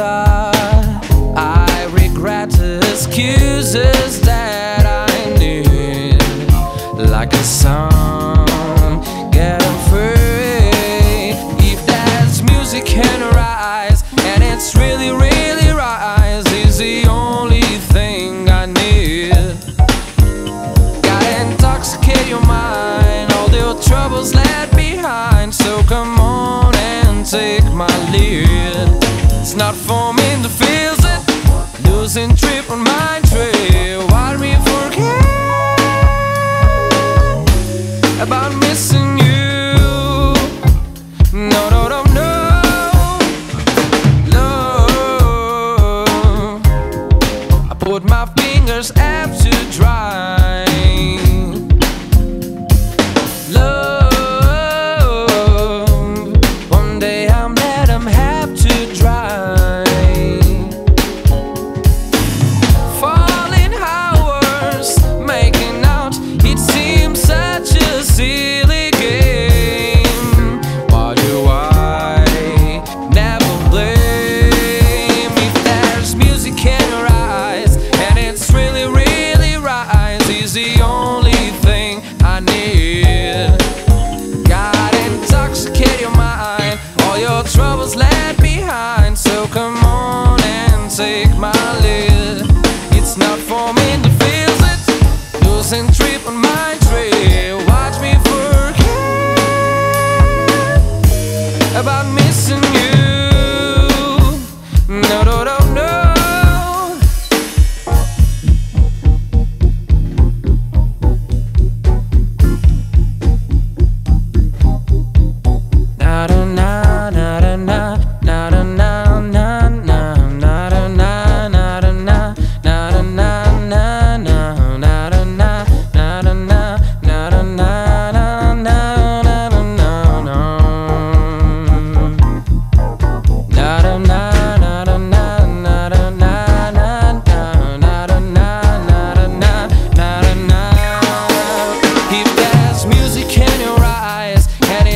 guitar. I regret excuses that I knew, like a song. put my fingers up to dry. trip on my trail. Watch me forget About missing you.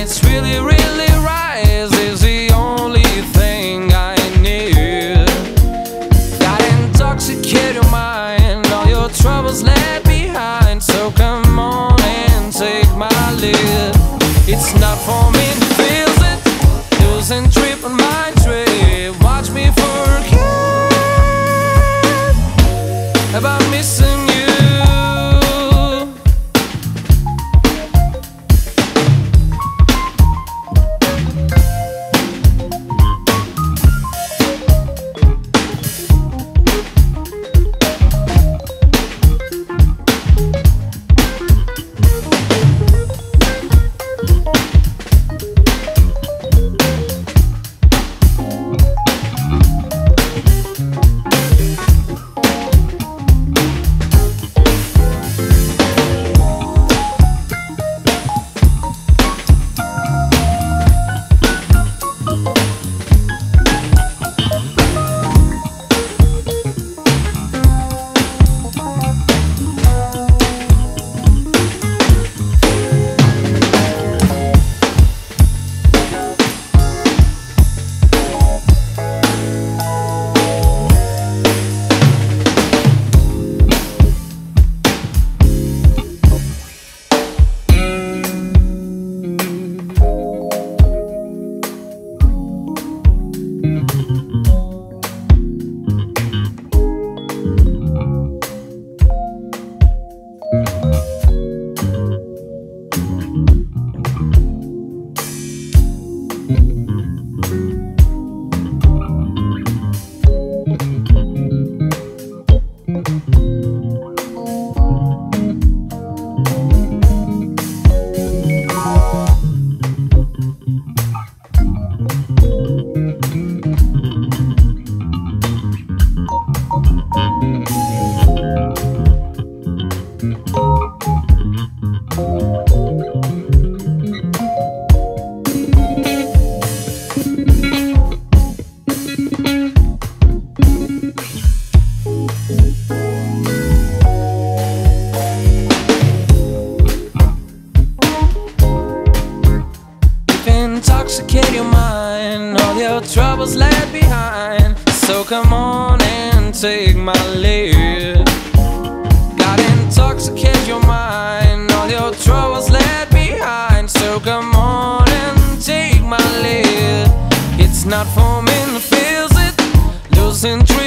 it's really, really right is the only thing I need. Got intoxicated your mind, all your troubles left behind. So come on and take my lead. It's not for me, to feel it, losing. intoxicate your mind. All your troubles left behind. So come on and take my lead. God, intoxicate your mind. All your troubles left behind. So come on and take my lead. It's not for me that feels it Losing dreams.